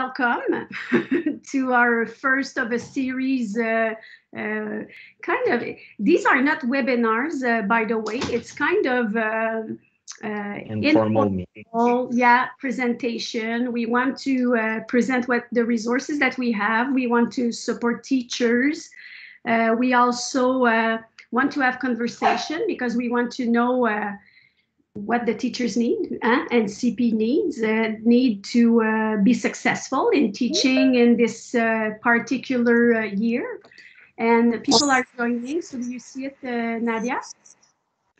welcome to our first of a series. Uh, uh, kind of, these are not webinars, uh, by the way. It's kind of uh, uh, informal meeting. Yeah, presentation. We want to uh, present what the resources that we have. We want to support teachers. we also want to have conversation because we want to know what the teachers need uh, and CP needs uh, need to uh, be successful in teaching in this uh, particular uh, year. And people are joining. So do you see it, uh, Nadia?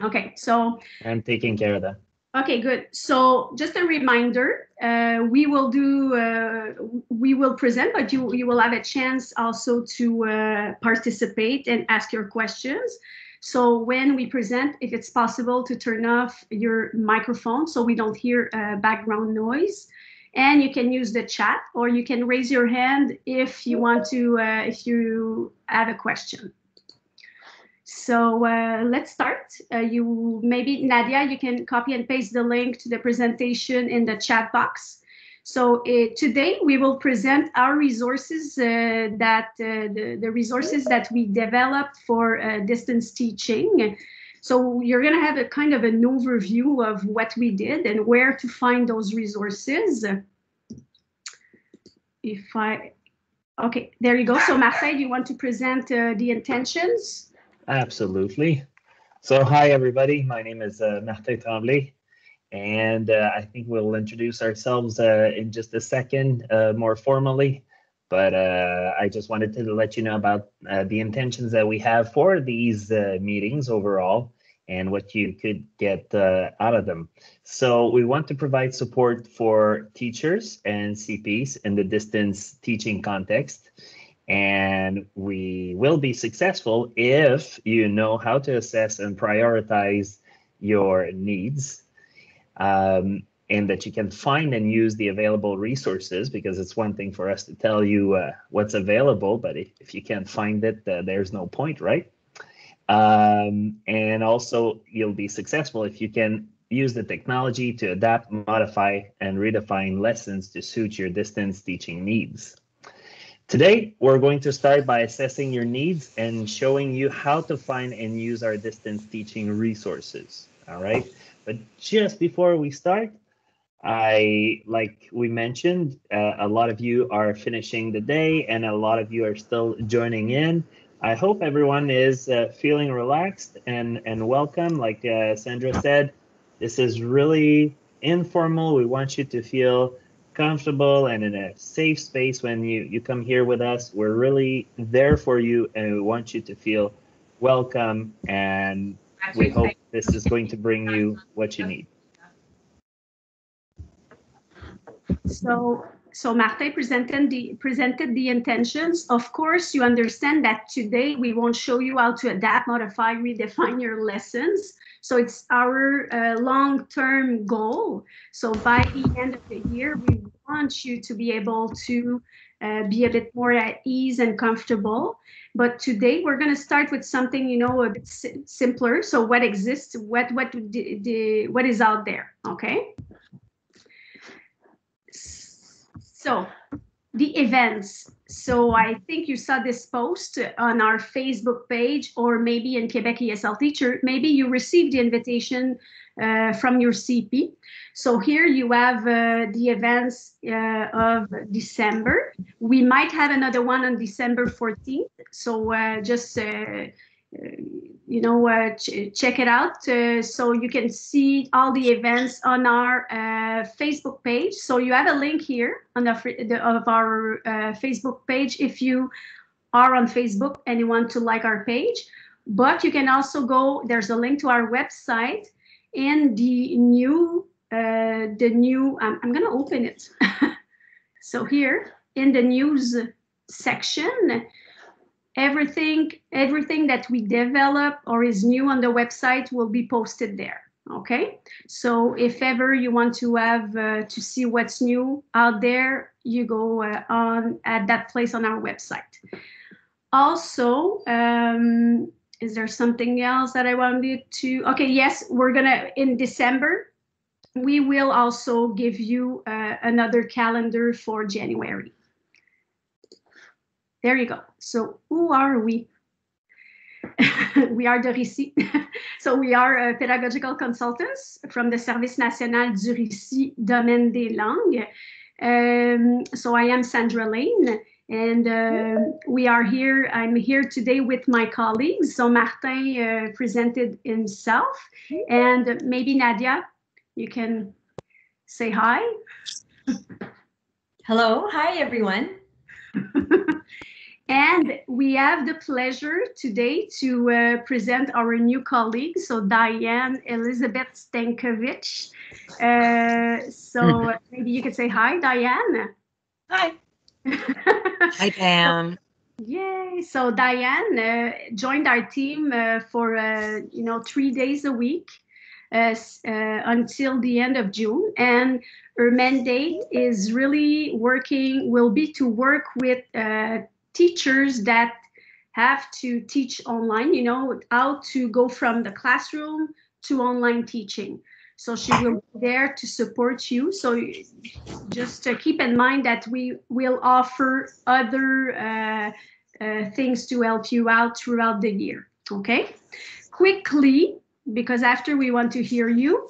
Okay, so I'm taking care of that. Okay, good. So just a reminder, we will do, we will present, but you, you will have a chance also to participate and ask your questions. So when we present, if it's possible to turn off your microphone so we don't hear uh, background noise. And you can use the chat or you can raise your hand if you want to, uh, if you have a question. So uh, let's start. Uh, you maybe Nadia, you can copy and paste the link to the presentation in the chat box. So uh, today we will present our resources uh, that uh, the, the, resources that we developed for distance teaching. So you're going to have a kind of an overview of what we did and where to find those resources. If I, okay, there you go. So Marseille, you want to present the intentions? Absolutely. So hi everybody, my name is uh, Martin Tremblay and uh, I think we'll introduce ourselves uh, in just a second uh, more formally. But uh, I just wanted to let you know about uh, the intentions that we have for these uh, meetings overall and what you could get out of them. So we want to provide support for teachers and CPs in the distance teaching context. And we will be successful if you know how to assess and prioritize your needs um, and that you can find and use the available resources because it's one thing for us to tell you uh, what's available, but if, you can't find it, uh, there's no point, right? Um, and also you'll be successful if you can use the technology to adapt, modify, and redefine lessons to suit your distance teaching needs. Today, we're going to start by assessing your needs and showing you how to find and use our distance teaching resources, all right? But just before we start, I, like we mentioned, uh, a lot of you are finishing the day and a lot of you are still joining in. I hope everyone is uh, feeling relaxed and, and welcome. Like uh, Sandra said, this is really informal. We want you to feel comfortable and in a safe space when you, you come here with us. We're really there for you and we want you to feel welcome and we hope this is going to bring you what you need. So, so Martin presented the, presented the intentions. Of course, you understand that today we won't show you how to adapt, modify, redefine your lessons. So it's our uh, long-term goal. So by the end of the year, we want you to be able to uh, be a bit more at ease and comfortable. But today we're going to start with something, you know, a bit simpler. So what exists, what what the, the what is out there, okay? So the events. So I think you saw this post on our Facebook page or maybe in Quebec ESL Teacher. Maybe you received the invitation uh, from your CP. So here you have uh, the events uh, of December. We might have another one on December 14th. So uh, just uh, you know, uh, ch check it out. Uh, so you can see all the events on our uh, Facebook page. So you have a link here on the, the of our uh, Facebook page if you are on Facebook and you want to like our page. But you can also go. There's a link to our website and the new uh, the new. I'm, I'm gonna open it. so here in the news section everything everything that we develop or is new on the website will be posted there okay so if ever you want to have uh, to see what's new out there you go uh, on at that place on our website also um, is there something else that i wanted to okay yes we're gonna in december we will also give you uh, another calendar for January. There you go. So who are we? we are the RÉCIT. so we are uh, pedagogical consultants from the Service National du RÉCIT Domaine des Langues. Um, so I am Sandra Lane and uh, we are here, I'm here today with my colleagues. So Martin uh, presented himself and maybe Nadia, you can say hi. Hello, hi everyone. And we have the pleasure today to uh, present our new colleague, So Diane Elizabeth Stankovic. Uh, so maybe you could say hi, Diane. Hi. hi, Pam. Yay! So Diane uh, joined our team uh, for uh, you know three days a week uh, until the end of June, and her mandate is really working. Will be to work with teachers that have to teach online, you know, how to go from the classroom to online teaching. So she will be there to support you. So just uh, keep in mind that we will offer other uh, uh, things to help you out throughout the year. Okay, quickly, because after we want to hear you,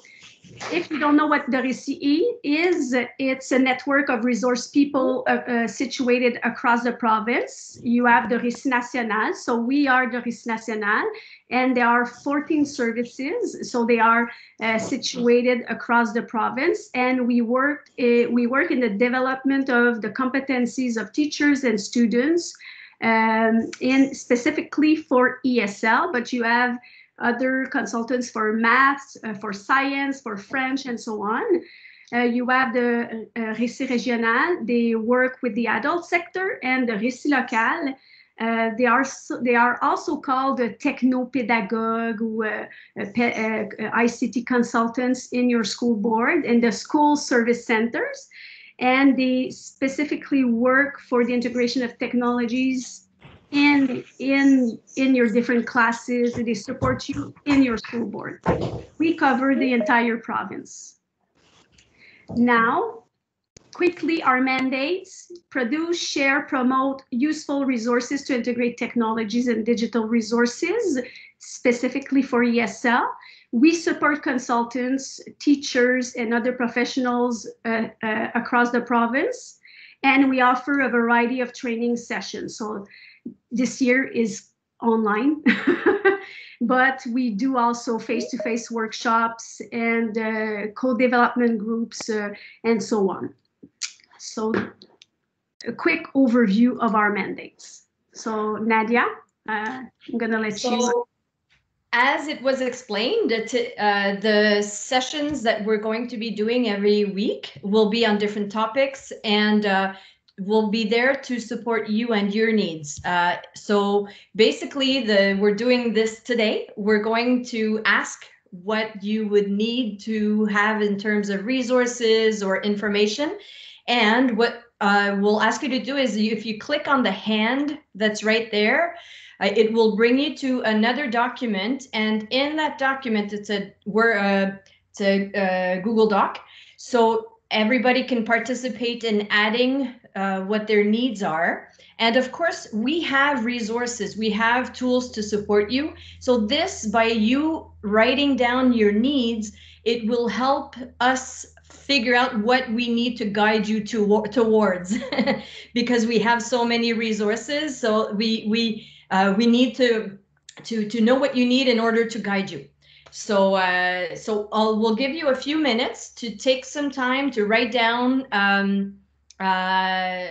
if you don't know what the RÉCIT is, it's a network of resource people uh, uh, situated across the province. You have the RÉCIT National, so we are the RÉCIT National, and there are 14 services, so they are uh, situated across the province, and we work uh, we work in the development of the competencies of teachers and students, um, in specifically for ESL, but you have other consultants for maths, uh, for science, for French, and so on. Uh, you have the uh, Récit Régional, they work with the adult sector, and the Récit Local, uh, they are so, they are also called uh, technopedagogue or uh, uh ICT consultants in your school board and the school service centers, and they specifically work for the integration of technologies in in in your different classes they support you in your school board. We cover the entire province. Now quickly our mandates. Produce share promote useful resources to integrate technologies and digital resources specifically for esl we support consultants teachers and other professionals uh, uh, across the province and we offer a variety of training sessions so this year is online. but we do also face-to-face workshops and uh, co-development groups uh, and so on. So a quick overview of our mandates. So Nadia, uh, I'm gonna let so, you. As it was explained, uh, the sessions that we're going to be doing every week will be on different topics and uh, will be there to support you and your needs. Uh, so basically, the we're doing this today. We're going to ask what you would need to have in terms of resources or information. And what uh, we'll ask you to do is if you click on the hand that's right there, uh, it will bring you to another document. And in that document, it's a, we're, uh, it's a uh, Google Doc. So everybody can participate in adding uh, what their needs are. And of course, we have resources, we have tools to support you. So, this by you writing down your needs, it will help us figure out what we need to guide you to, towards because we have so many resources. So, we, we, uh, we need to, to, to know what you need in order to guide you. So, uh, so I'll, we'll give you a few minutes to take some time to write down um, uh,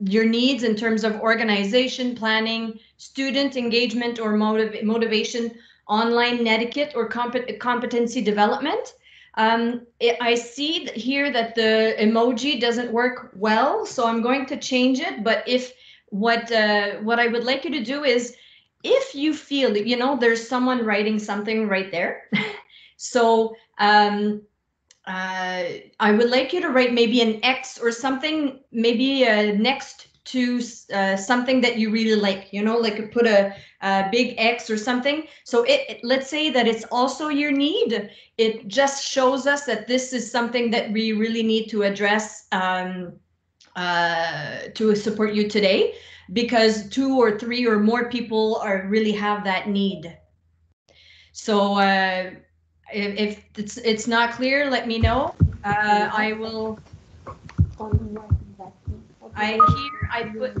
your needs in terms of organization, planning, student engagement or motiv- motivation, online netiquette or comp- competency development. Um, it, I see here that the emoji doesn't work well, so I'm going to change it. But if what uh, what I would like you to do is, if you feel you know there's someone writing something right there, so um, uh, I would like you to write maybe an X or something, maybe uh, next to uh, something that you really like, you know, like put a, a big X or something. So it, it, let's say that it's also your need. It just shows us that this is something that we really need to address um, uh, to support you today because two or three or more people are really have that need. So uh, if, if it's it's not clear, let me know. Uh, I will. I here I put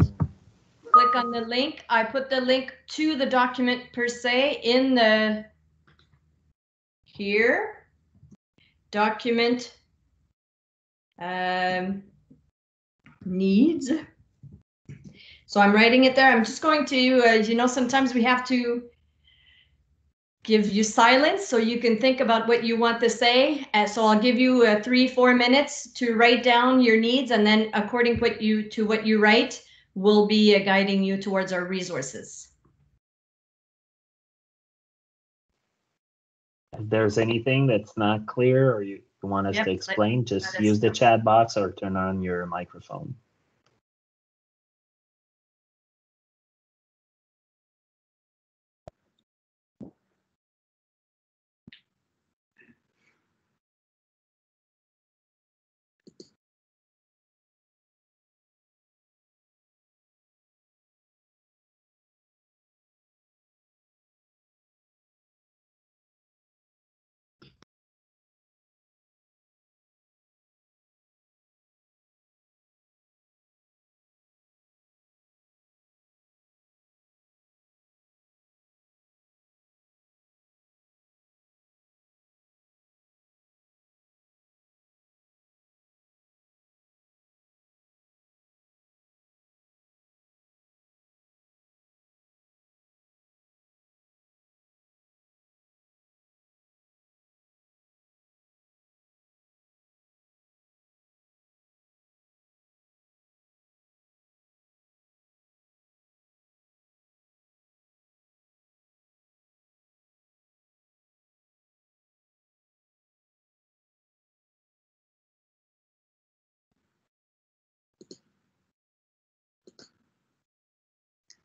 click on the link. I put the link to the document per se in the here document um, needs. So I'm writing it there. I'm just going to, uh, you know, sometimes we have to give you silence so you can think about what you want to say. Uh, so I'll give you uh, three, four minutes to write down your needs, and then according what you to what you write, we'll be uh, guiding you towards our resources. If there's anything that's not clear or you want us Yep, to explain, just use the chat box or turn on your microphone.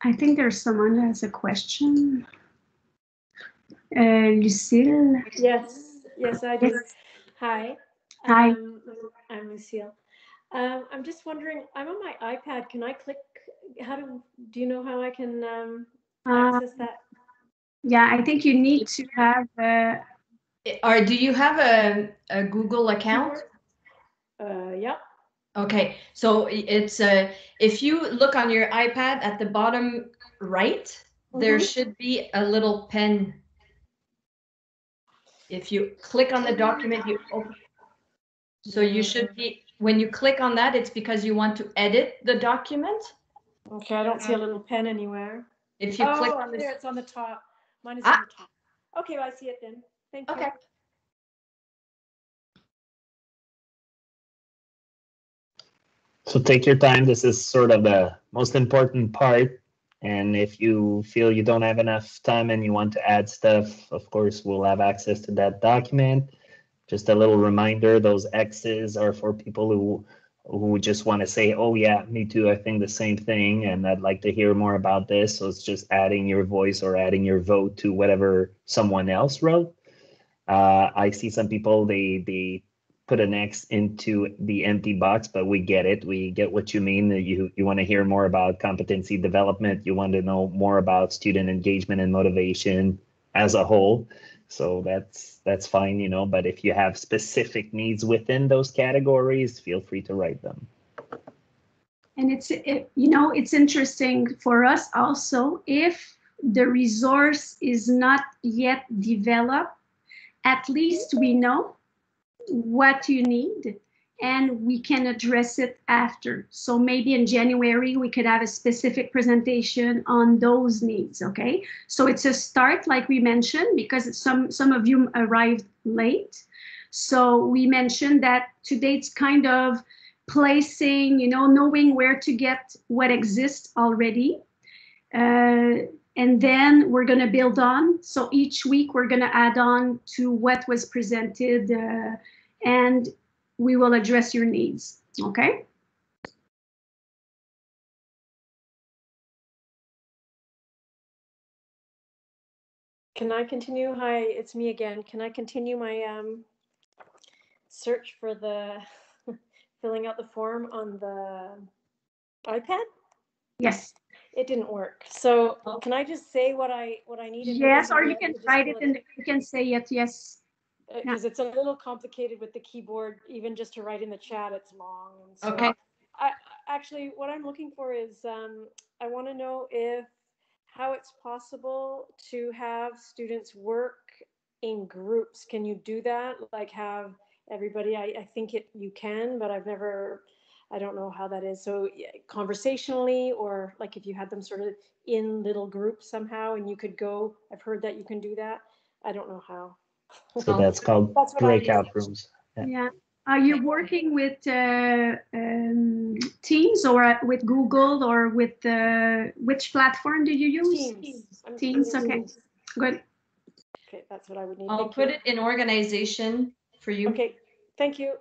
I think there's someone that has a question. Uh, Lucille. Yes, yes, I do. Yes. Hi. Hi. Um, I'm Lucille. Um, I'm just wondering, I'm on my iPad. Can I click? How do, do you know how I can um, Uh, access that? yeah, I think you need to have, uh, Or do you have a, a Google account? Uh, yeah. Okay, so it's uh, if you look on your iPad at the bottom right, there Mhm. should be a little pen. If you click on the document, you open. So you should be, when you click on that, it's because you want to edit the document. Okay, I don't see a little pen anywhere. If you click Oh, on there, this, it's on the top. Mine is Ah. on the top. Okay, I see it then. Thank you. okay. So take your time. This is sort of the most important part. And if you feel you don't have enough time and you want to add stuff, of course, we'll have access to that document. Just a little reminder, those X's are for people who who just want to say, oh yeah, me too, I think the same thing, and I'd like to hear more about this. So it's just adding your voice or adding your vote to whatever someone else wrote. Uh, I see some people they they put an X into the empty box, but we get it. We get what you mean. You you want to hear more about competency development. You want to know more about student engagement and motivation as a whole. So that's that's fine, you know. But if you have specific needs within those categories, feel free to write them. and it's, it, you know, it's interesting for us also, if the resource is not yet developed, at least we know what you need and we can address it after. So maybe in January, we could have a specific presentation on those needs, okay? So it's a start, like we mentioned, because some, some of you arrived late. So we mentioned that today it's kind of placing, you know, knowing where to get what exists already. Uh, and then we're going to build on. So each week we're going to add on to what was presented uh, and we will address your needs. Okay. Can I continue? Hi, it's me again. Can I continue my um, search for the filling out the form on the iPad? Yes. It didn't work. So can I just say what I what I needed? Yes, or you can write it in. The, you can say it. Yes. Because uh, it's a little complicated with the keyboard, even just to write in the chat, it's long. So okay. I actually, what I'm looking for is um, I want to know if how it's possible to have students work in groups. Can you do that? Like have everybody? I, I think it you can, but I've never. I don't know how that is. So conversationally, or like if you had them sort of in little groups somehow, and you could go. I've heard that you can do that. I don't know how. So that's called that's breakout rooms. Yeah. yeah. Are you working with uh, um, Teams or with Google or with uh, which platform do you use? Teams. Teams. Okay. Good. Okay, that's what I would need. I'll Thank put you. it in organization for you. Okay. Thank you.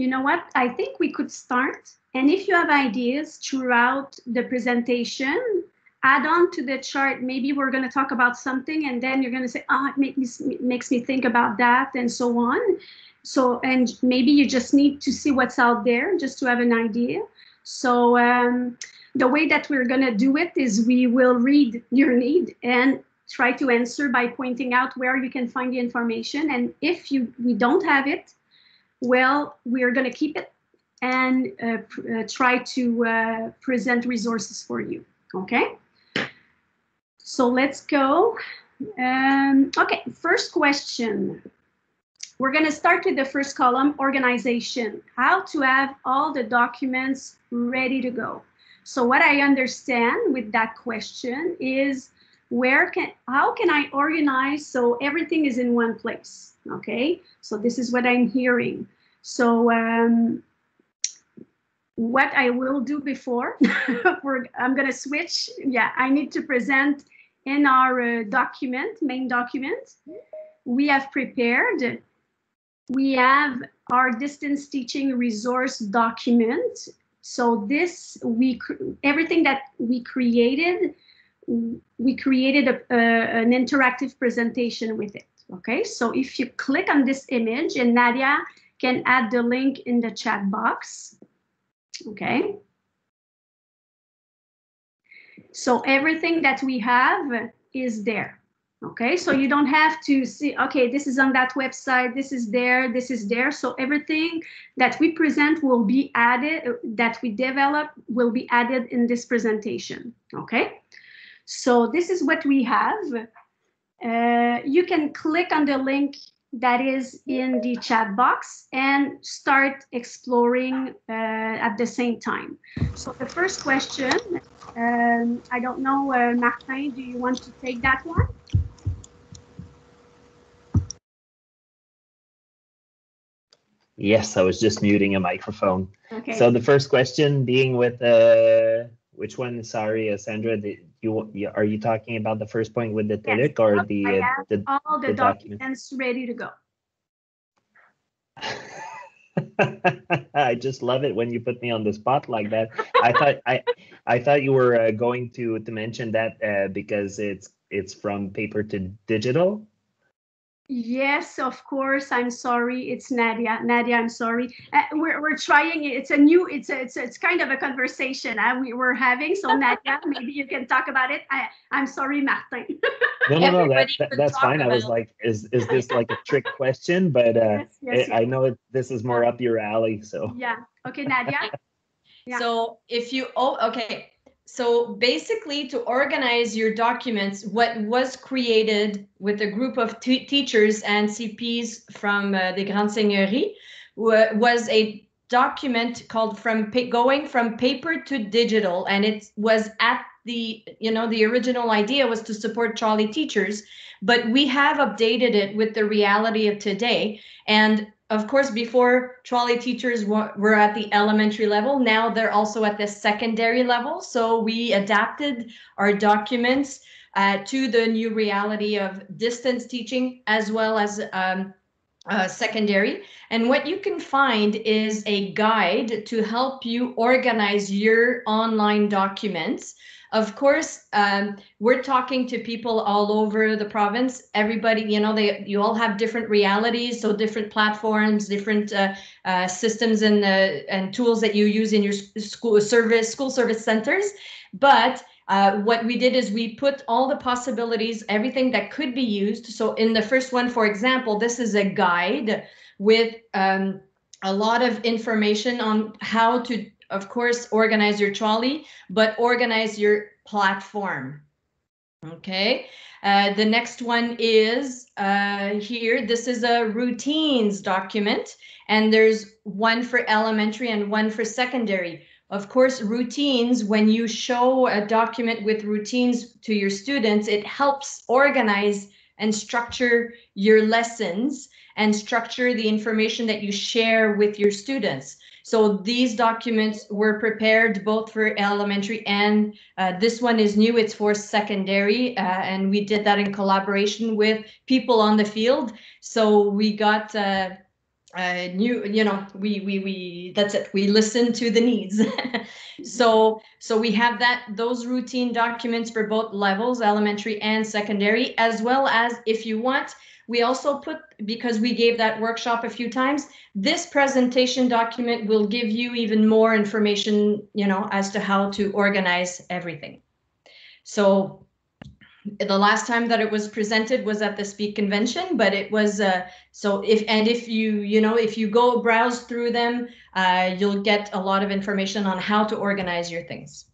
You know what? I think we could start. And if you have ideas throughout the presentation, add on to the chart. Maybe we're going to talk about something and then you're going to say, oh, it makes me, makes me think about that and so on. So, and maybe you just need to see what's out there just to have an idea. So um, the way that we're going to do it is we will read your need and try to answer by pointing out where you can find the information. And if you we don't have it, well, we're going to keep it and uh, uh, try to uh, present resources for you. Okay. So let's go. Um, okay, first question. We're going to start with the first column, organization. How to have all the documents ready to go. So what I understand with that question is where can, how can I organize so everything is in one place? Okay, so this is what I'm hearing. So um, what I will do before, I'm going to switch. Yeah, I need to present in our uh, document, main document, we have prepared, we have our distance teaching resource document. So this, we everything that we created, we created a, an interactive presentation with it. Okay, so if you click on this image and Nadia can add the link in the chat box. Okay. So everything that we have is there. Okay, so you don't have to see, okay, this is on that website, this is there, this is there. So everything that we present will be added, uh, that we develop will be added in this presentation. Okay, so this is what we have. Uh, you can click on the link that is in the chat box and start exploring uh, at the same time. So the first question, um, I don't know, uh, Martin, do you want to take that one? Yes, I was just muting a microphone. Okay. So the first question being with uh, which one? Sorry, Sandra. The, you are you talking about the first point with the TELUC or the I uh, have the, all the, the documents document? ready to go. I just love it when you put me on the spot like that. I thought I I thought you were uh, going to to mention that uh, because it's it's from paper to digital. Yes, of course. I'm sorry. It's Nadia. Nadia, I'm sorry. Uh, we're, we're trying. It's a new. It's a, it's a, it's kind of a conversation uh, we were having. So Nadia, maybe you can talk about it. I I'm sorry, Martin. no, no, no. That, that, that's fine. I was like, is is this like a trick question? But uh, yes, yes, it, yes. I know it, this is more up your alley. So yeah. Okay, Nadia. Yeah. So if you oh okay so basically to organize your documents what was created with a group of teachers and cps from uh, the Grandes Seigneuries was a document called from going from paper to digital and it was at the you know the original idea was to support trolley teachers but we have updated it with the reality of today and of course, before trolley teachers were at the elementary level, now they're also at the secondary level. So we adapted our documents uh, to the new reality of distance teaching, as well as um, uh, secondary. And what you can find is a guide to help you organize your online documents. Of course, um, we're talking to people all over the province. Everybody, you know, they you all have different realities, so different platforms, different uh, uh, systems and uh, and tools that you use in your school service school service centers. But uh, what we did is we put all the possibilities, everything that could be used. So in the first one, for example, this is a guide with um, a lot of information on how to, of course, organize your trolley, but organize your platform. Okay, uh, the next one is uh, here. This is a routines document, and there's one for elementary and one for secondary. Of course, routines, when you show a document with routines to your students, it helps organize and structure your lessons and structure the information that you share with your students. So these documents were prepared both for elementary and uh, this one is new, it's for secondary. Uh, and we did that in collaboration with people on the field. So we got uh, new you know we we we that's it we listen to the needs so so we have that those routine documents for both levels elementary and secondary as well as if you want we also put because we gave that workshop a few times this presentation document will give you even more information you know as to how to organize everything. So the last time that it was presented was at the SPEAQ convention but it was uh, so if and if you you know if you go browse through them uh, you'll get a lot of information on how to organize your things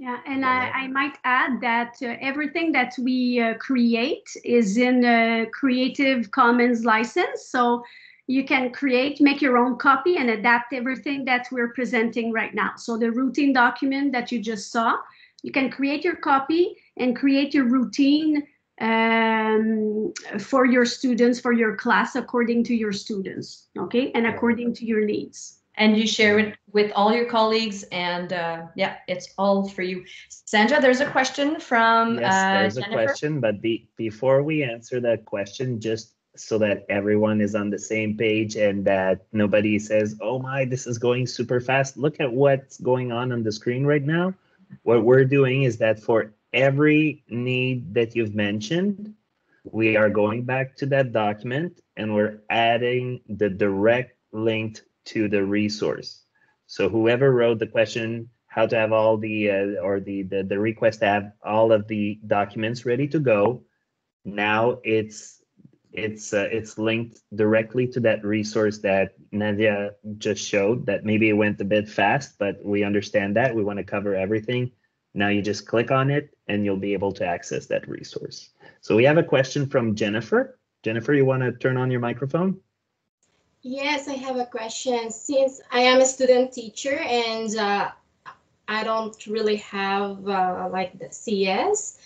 yeah and i, I might add that uh, everything that we uh, create is in a creative commons license. So you can create make your own copy and adapt everything that we're presenting right now. So the routine document that you just saw you can create your copy and create your routine um, for your students, for your class, according to your students, okay, and according to your needs. And you share it with all your colleagues, and uh, yeah, it's all for you. Sandra, there's a question from Yes, uh, there's a question, but be, before we answer that question, just so that everyone is on the same page and that nobody says, oh my, this is going super fast. Look at what's going on on the screen right now. What we're doing is that for every need that you've mentioned, we are going back to that document and we're adding the direct link to the resource. So whoever wrote the question, how to have all the, uh, or the, the, the request to have all of the documents ready to go, now it's it's uh, it's linked directly to that resource that Nadia just showed that maybe it went a bit fast, but we understand that we want to cover everything. Now you just click on it and you'll be able to access that resource. So we have a question from Jennifer. Jennifer, you want to turn on your microphone? Yes, I have a question. Since I am a student teacher and uh, I don't really have uh, like the CS,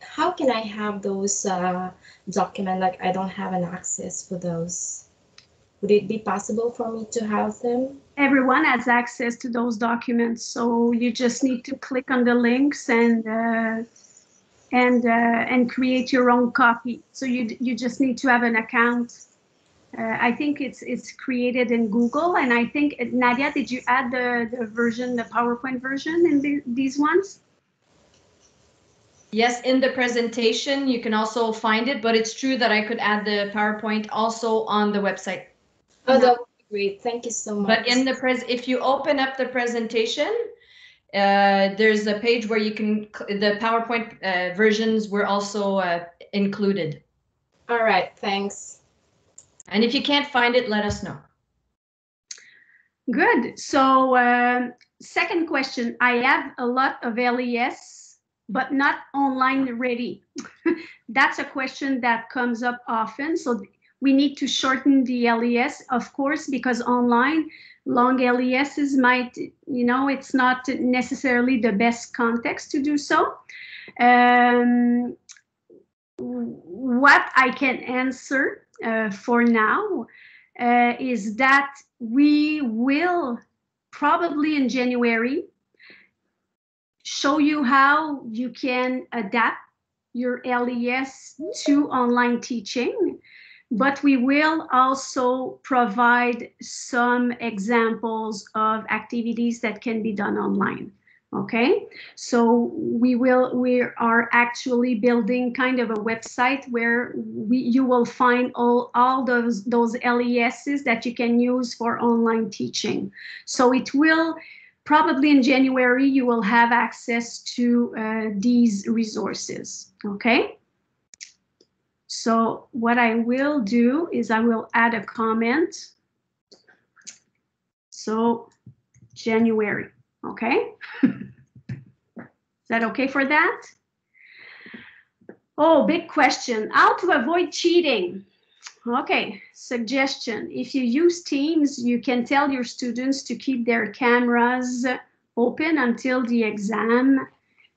how can I have those uh, document? Like I don't have an access for those. Would it be possible for me to have them? Everyone has access to those documents, so you just need to click on the links and uh, and uh, and create your own copy. So you you just need to have an account. Uh, I think it's it's created in Google, and I think Nadia, did you add the the version, the PowerPoint version in the, these ones? Yes, in the presentation, you can also find it, but it's true that I could add the PowerPoint also on the website. Oh, that would be great. Thank you so much. But in the pres, if you open up the presentation, uh, there's a page where you can, the PowerPoint uh, versions were also uh, included. All right, thanks. And if you can't find it, let us know. Good. So um, second question, I have a lot of LES, but not online ready. That's a question that comes up often. So we need to shorten the LES, of course, because online long LESs might, you know, it's not necessarily the best context to do so. Um, what I can answer for now uh, is that we will probably in January show you how you can adapt your LES to online teaching but we will also provide some examples of activities that can be done online. Okay, so we will we are actually building kind of a website where we you will find all all those those LESs that you can use for online teaching. So it will probably in January you will have access to uh, these resources. Okay. So what I will do is I will add a comment. So January, okay? Is that okay for that? Oh, big question. How to avoid cheating? Okay, suggestion. If you use Teams, you can tell your students to keep their cameras open until the exam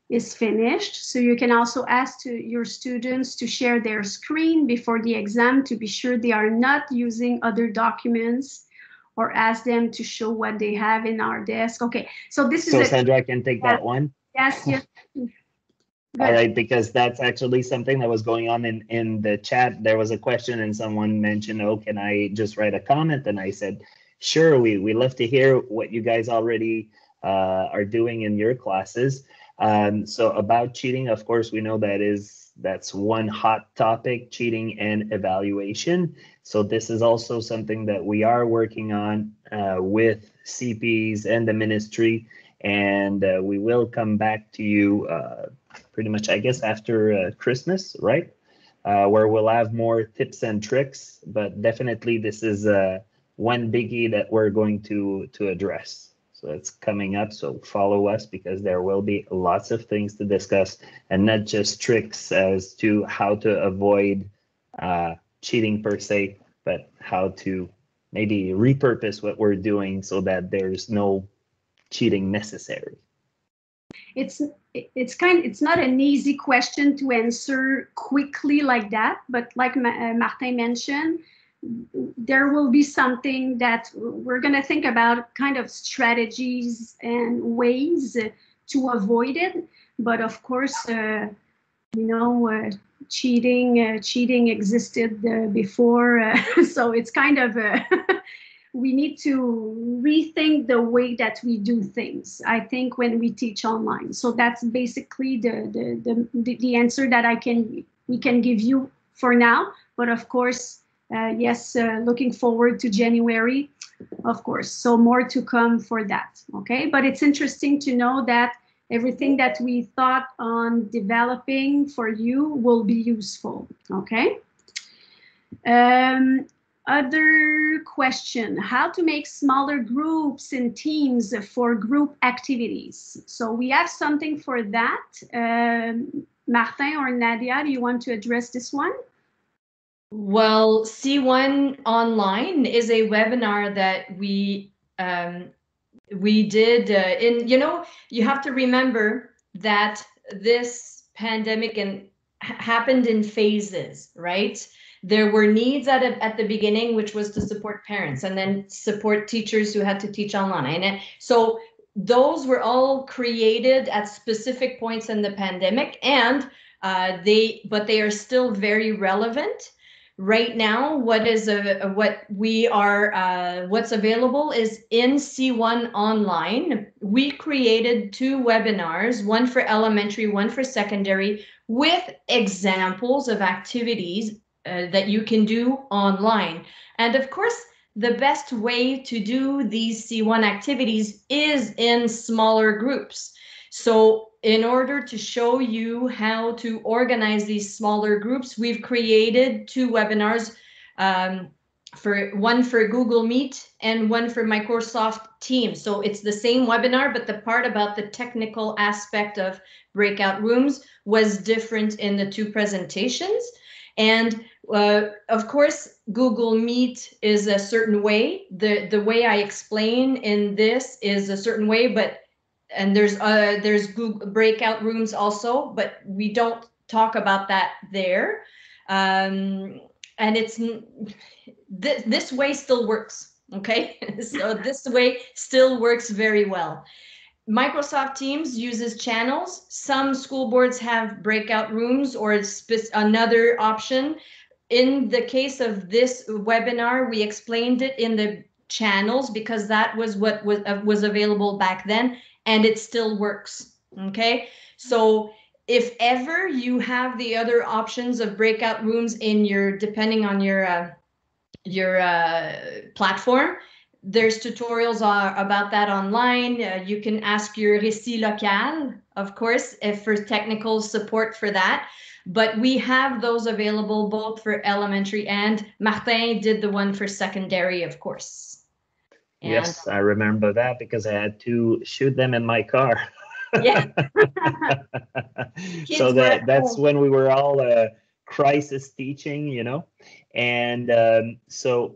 is finished. So you can also ask to your students to share their screen before the exam to be sure they are not using other documents or ask them to show what they have in our desk. Okay, so this is So Sandra, I can take that one. yes, yes. All right, because that's actually something that was going on in, in the chat. There was a question and someone mentioned, oh, can I just write a comment? And I said, sure, we, we love to hear what you guys already uh, are doing in your classes. Um, so about cheating, of course, we know that is that's one hot topic, cheating and evaluation. So this is also something that we are working on uh, with CPs and the ministry, and uh, we will come back to you uh, pretty much, I guess, after uh, Christmas, right? Uh, where we'll have more tips and tricks, but definitely this is uh, one biggie that we're going to to address. So it's coming up. So follow us because there will be lots of things to discuss and not just tricks as to how to avoid cheating per se, but how to maybe repurpose what we're doing so that there's no cheating necessary. it's it's kind it's not an easy question to answer quickly like that but like Ma- uh, martin mentioned there will be something that we're going to think about kind of strategies and ways to avoid it but of course uh, you know uh, cheating uh, cheating existed uh, before uh, so it's kind of we need to rethink the way that we do things i think when we teach online. So that's basically the the the, the answer that i can we can give you for now. But of course uh, yes uh, looking forward to january of course. So more to come for that okay? But it's interesting to know that everything that we thought on developing for you will be useful okay um, other question, how to make smaller groups and teams for group activities. So we have something for that. Um, Martin or Nadia, do you want to address this one? Well, C1 Online is a webinar that we um, we did uh, in. You know, you have to remember that this pandemic and happened in phases, right? There were needs at a, at the beginning, which was to support parents, and then support teachers who had to teach online. And so those were all created at specific points in the pandemic, and uh, they but they are still very relevant right now what is a, what we are uh, what's available is in c1 online. We created two webinars one for elementary one for secondary with examples of activities uh, that you can do online. And of course the best way to do these c1 activities is in smaller groups. So in order to show you how to organize these smaller groups, we've created two webinars, um, for one for Google Meet and one for Microsoft Teams. So it's the same webinar, but the part about the technical aspect of breakout rooms was different in the two presentations. And uh, of course, Google Meet is a certain way. The, the way I explain in this is a certain way, but and there's uh there's Google breakout rooms also, but we don't talk about that there. Um, and it's this this way still works. Okay, so this way still works very well. Microsoft Teams uses channels. Some school boards have breakout rooms or another option. in the case of this webinar, we explained it in the channels because that was what was, uh, was available back then and it still works. Okay. So if ever you have the other options of breakout rooms in your, depending on your, uh, your uh, platform, there's tutorials uh, about that online. Uh, you can ask your Récit Local, of course, if for technical support for that. But we have those available both for elementary and Martin did the one for secondary, of course. And, yes, I remember that because I had to shoot them in my car. Yeah. so that at that's when we were all uh, crisis teaching, you know. And um, so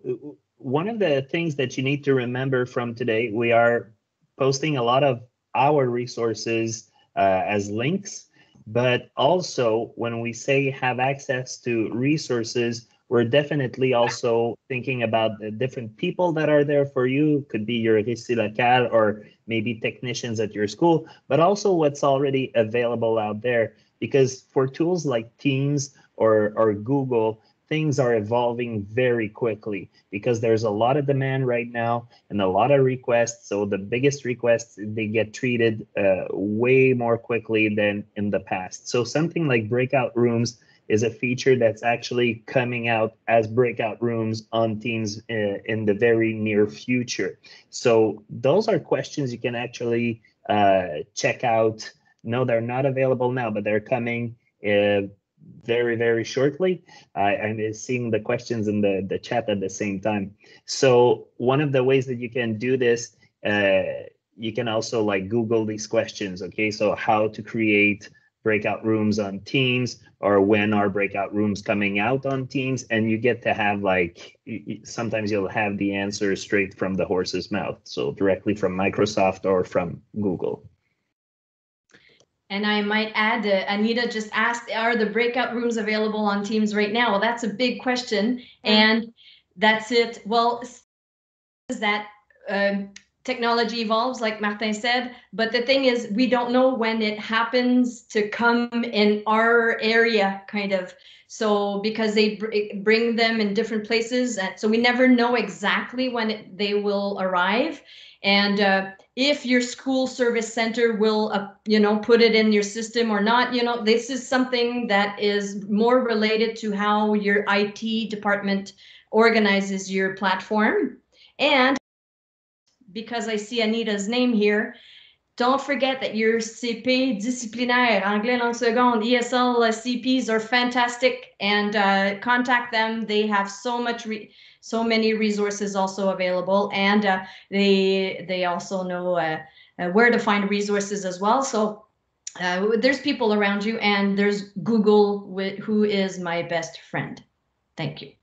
one of the things that you need to remember from today, we are posting a lot of our resources uh, as links, but also when we say have access to resources, we're definitely also thinking about the different people that are there for you. Could be your récit local or maybe technicians at your school, but also what's already available out there. Because for tools like Teams or, or Google, things are evolving very quickly because there's a lot of demand right now and a lot of requests. So the biggest requests, they get treated uh, way more quickly than in the past. So something like breakout rooms is a feature that's actually coming out as breakout rooms on Teams uh, in the very near future. So those are questions you can actually uh, check out. No, they're not available now, but they're coming uh, very, very shortly. I, I'm seeing the questions in the, the chat at the same time. So one of the ways that you can do this, uh, you can also like Google these questions. Okay, so how to create breakout rooms on Teams or when are breakout rooms coming out on Teams, and you get to have like sometimes you'll have the answer straight from the horse's mouth, so directly from Microsoft or from Google. And I might add, uh, Anita just asked, are the breakout rooms available on Teams right now? Well, that's a big question. And that's it. Well, is that um, technology evolves, like Martin said. But the thing is, we don't know when it happens to come in our area, kind of. So because they br bring them in different places, and so we never know exactly when it, they will arrive. And uh, if your school service center will, uh, you know, put it in your system or not, you know, this is something that is more related to how your IT department organizes your platform. And because I see Anita's name here, don't forget that your CP disciplinaire, anglais langue seconde, ESL CPs are fantastic and uh, contact them. They have so much, so many resources also available, and uh, they they also know uh, uh where to find resources as well. So uh, there's people around you, and there's Google, who is my best friend. Thank you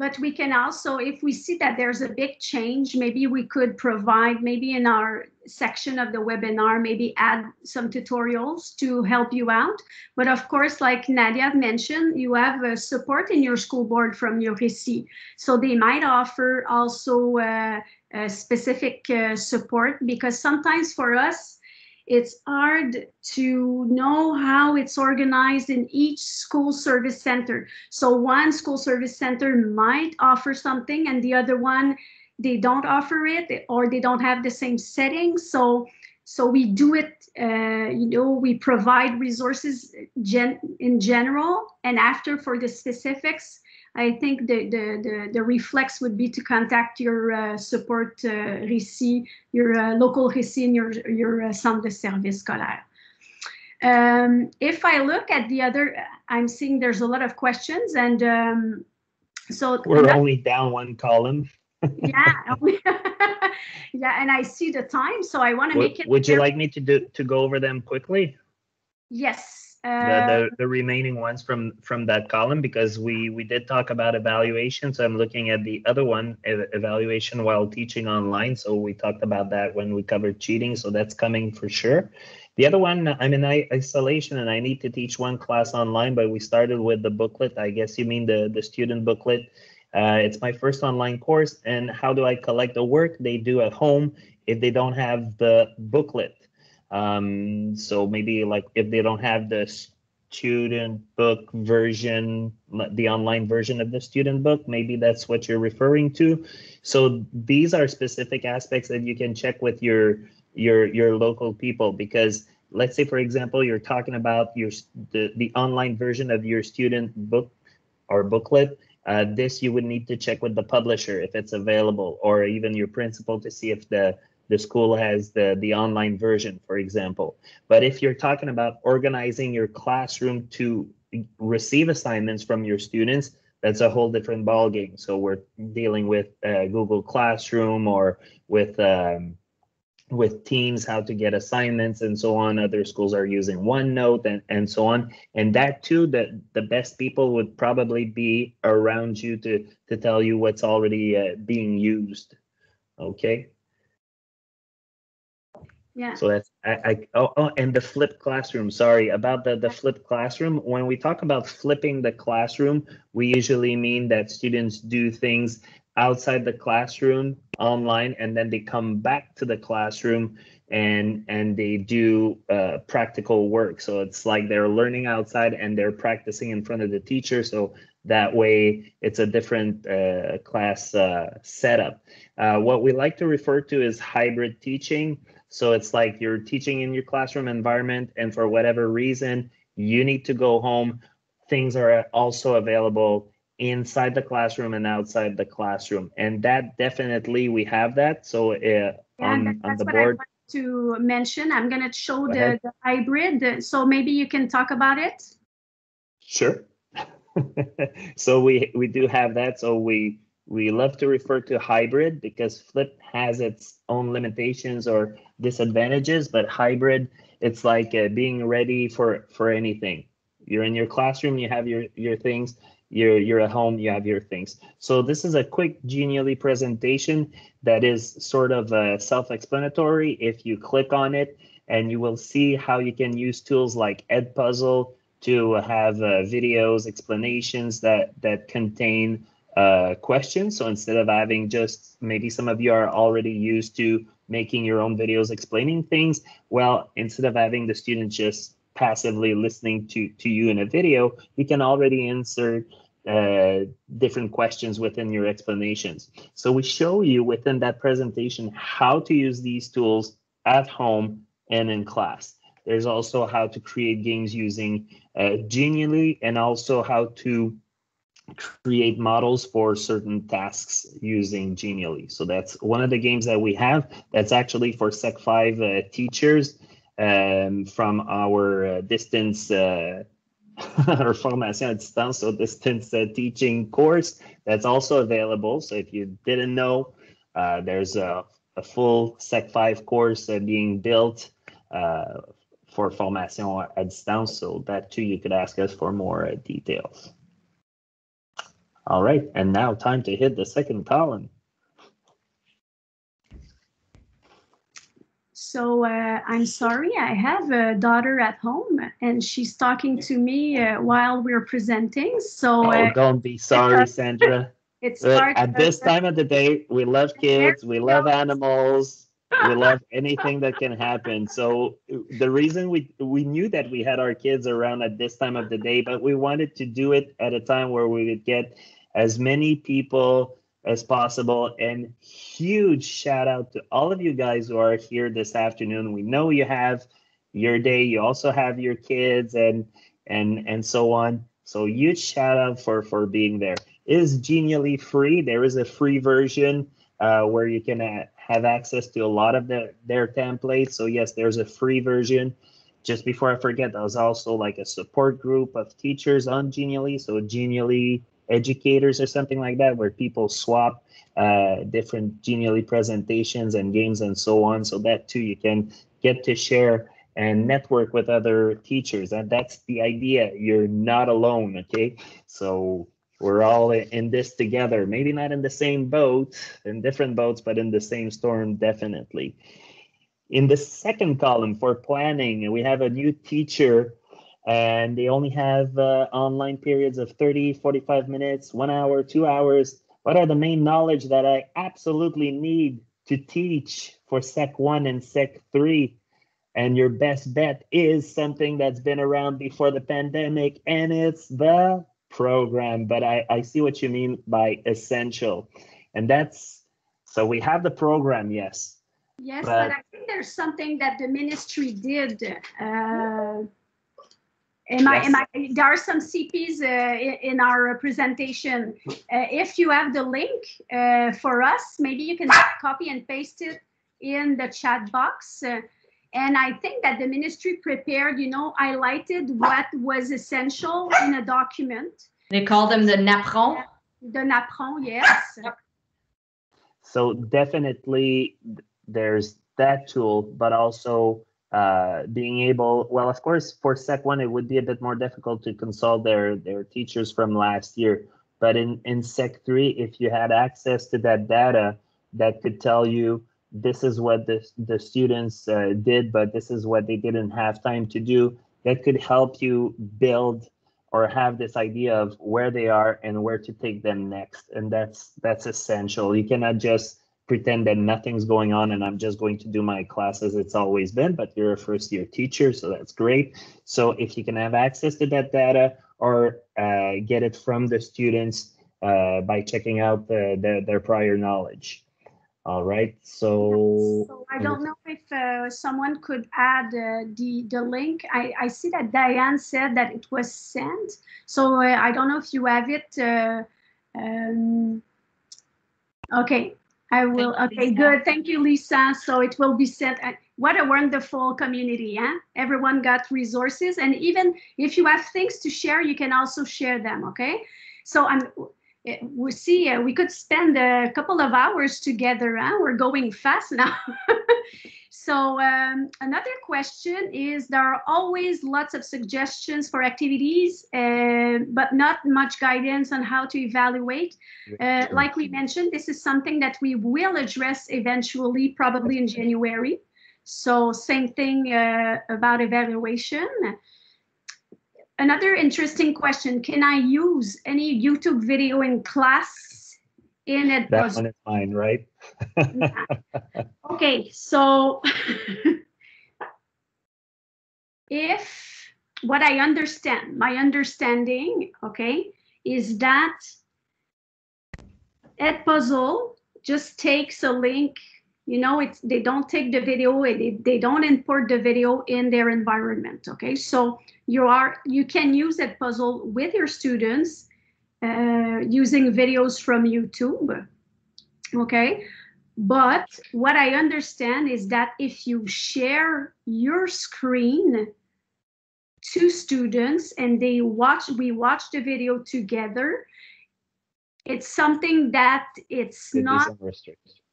but we can also, if we see that there's a big change, maybe we could provide, maybe in our section of the webinar, maybe add some tutorials to help you out. But of course, like Nadia mentioned, you have support in your school board from your RÉCIT. So they might offer also uh, specific uh, support because sometimes for us, it's hard to know how it's organized in each school service center. So one school service center might offer something and the other one, they don't offer it or they don't have the same settings. So, so we do it, uh, you know, we provide resources gen in general and after for the specifics, I think the, the, the, the, reflex would be to contact your uh, support uh, RÉCIT, your uh, local RÉCIT and your, your uh, centre de service scolaire. Um, if I look at the other, I'm seeing there's a lot of questions and um, so- We're only down one column. yeah, yeah, and I see the time, so I want to make it- Would you like me to do to go over them quickly? Yes, uh, the, the remaining ones from from that column because we we did talk about evaluation so i'm looking at the other one evaluation while teaching online. So we talked about that when we covered cheating. So that's coming for sure. The other one i'm in isolation and i need to teach one class online but we started with the booklet. I guess you mean the the student booklet. Uh, it's my first online course. And how do i collect the work? They do at home. If they don't have the booklet um, so maybe like if they don't have this student book version, the online version of the student book. Maybe that's what you're referring to. So these are specific aspects that you can check with your your your local people because let's say for example you're talking about your the, the online version of your student book or booklet uh, this you would need to check with the publisher if it's available or even your principal to see if the the school has the the online version for example. But if you're talking about organizing your classroom to receive assignments from your students that's a whole different ballgame. So we're dealing with uh, google classroom or with um, with teams how to get assignments and so on. Other schools are using onenote and, and so on. And that too that the best people would probably be around you to to tell you what's already uh, being used. Okay yeah. So that's I, I oh, oh and the flipped classroom sorry about the the flipped classroom when we talk about flipping the classroom we usually mean that students do things outside the classroom online and then they come back to the classroom and and they do uh, practical work. So it's like they're learning outside and they're practicing in front of the teacher. So that way it's a different uh, class uh, setup. Uh, what we like to refer to is hybrid teaching so it's like you're teaching in your classroom environment and for whatever reason you need to go home things are also available inside the classroom and outside the classroom. And that definitely we have that. So uh, yeah, on, that, on the board, to mention. I'm going to show Go the, the hybrid. So maybe you can talk about it. sure. so we we do have that. So we we love to refer to hybrid because flip has its own limitations or disadvantages, but hybrid it's like uh, being ready for for anything. You're in your classroom, you have your your things. You're you're at home, you have your things. So this is a quick Genially presentation that is sort of uh, self-explanatory. If you click on it, and you will see how you can use tools like Edpuzzle to have uh, videos, explanations that that contain uh, questions. So instead of having just maybe some of you are already used to making your own videos explaining things, well, instead of having the students just passively listening to to you in a video, you can already insert uh, different questions within your explanations. So we show you within that presentation how to use these tools at home and in class. There's also how to create games using uh, Genially and also how to create models for certain tasks using Genially. So that's one of the games that we have. That's actually for Sec 5 uh, teachers um, from our uh, distance uh, or formation à distance, so distance uh, teaching course that's also available. So if you didn't know, uh, there's a, a full Sec 5 course uh, being built uh, for formation à distance. So that too, you could ask us for more details. All right, and now time to hit the second column. So uh, I'm sorry, I have a daughter at home and she's talking to me uh, while we're presenting. So Oh, uh, don't be sorry, Sandra. it's Uh, At this time of the day, we love kids, we love animals, we love anything that can happen. So the reason we we knew that we had our kids around at this time of the day, but we wanted to do it at a time where we would get as many people as possible. And huge shout out to all of you guys who are here this afternoon. We know you have your day, you also have your kids and and and so on. So huge shout out for for being there. It is Genially free. There is a free version uh, where you can uh, have access to a lot of the, their templates. So yes, there's a free version. Just before I forget, there's also like a support group of teachers on Genially. So Genially educators or something like that, where people swap uh, different Genially presentations and games and so on. So that too, you can get to share and network with other teachers. And that's the idea. You're not alone, okay? So we're all in this together. Maybe not in the same boat, in different boats, but in the same storm, definitely. In the second column for planning, we have a new teacher and they only have uh, online periods of 30, 45 minutes, one hour, two hours. What are the main knowledge that I absolutely need to teach for Sec 1 and Sec 3? And your best bet is something that's been around before the pandemic, and it's the program. But I, I see what you mean by essential. And that's so we have the program, yes. Yes, But- but I think there's something that the ministry did. Uh, Am I, am I, there are some CPs uh, in our presentation. Uh, If you have the link uh, for us, maybe you can copy and paste it in the chat box. Uh, And I think that the ministry prepared, you know, highlighted what was essential in a document. They call them the napron. The NAPRON, yes. So definitely there's that tool, but also uh, being able, well, of course, for Sec one, it would be a bit more difficult to consult their, their teachers from last year. But in, in Sec three, if you had access to that data, that could tell you this is what the, the students uh, did, but this is what they didn't have time to do. That could help you build or have this idea of where they are and where to take them next. And that's that's essential. You cannot just pretend that nothing's going on and I'm just going to do my class as it's always been, but you're a first year teacher, so that's great. So if you can have access to that data or uh, get it from the students uh, by checking out the, the, their prior knowledge. All right, so So I don't know if uh, someone could add uh, the, the link. I, I see that Diane said that it was sent. So uh, I don't know if you have it. uh, um, Okay, I will, Thank okay, good. Thank you, Lisa. So it will be sent. uh, What a wonderful community, yeah? Everyone got resources. And even if you have things to share, you can also share them, okay? So I'm, uh, we see uh, we could spend a couple of hours together huh? we're going fast now so um, another question is there are always lots of suggestions for activities uh, but not much guidance on how to evaluate. Uh, like we mentioned this is something that we will address eventually probably in january. So same thing uh, about evaluation. Another interesting question, can I use any YouTube video in class in it? that one is mine, right? Okay, so if what I understand, my understanding, okay, is that Edpuzzle just takes a link, you know, it's they don't take the video, they, they don't import the video in their environment, okay? So you are you can use Edpuzzle with your students uh, using videos from YouTube, okay? But what I understand is that if you share your screen to students and they watch, we watch the video together, it's something that it's Could not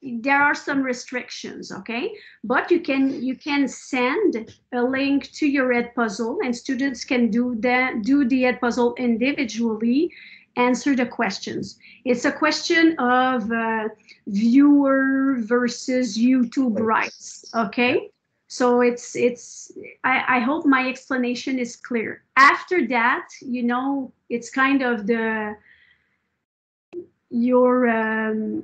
there are some restrictions okay but you can you can send a link to your Edpuzzle and students can do that do the Edpuzzle individually answer the questions. It's a question of uh, viewer versus youtube rights okay? So it's it's I, I hope my explanation is clear. After that you know it's kind of the your um,